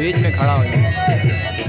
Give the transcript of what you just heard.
बीच में खड़ा हो जाए।